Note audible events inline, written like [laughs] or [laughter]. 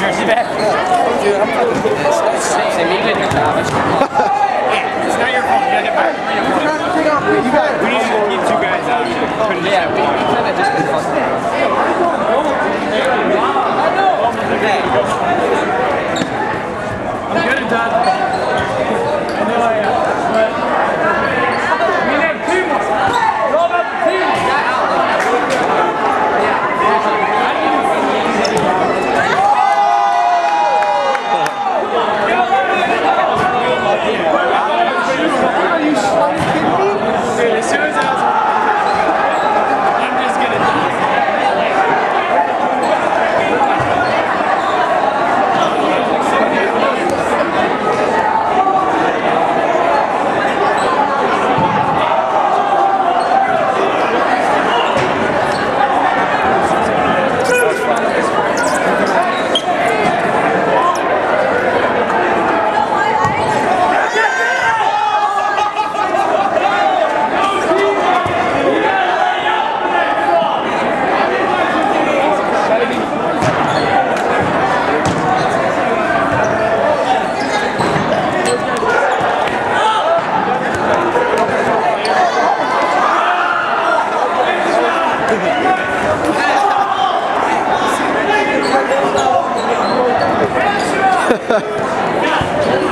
Jersey back. Dude, yeah. [laughs]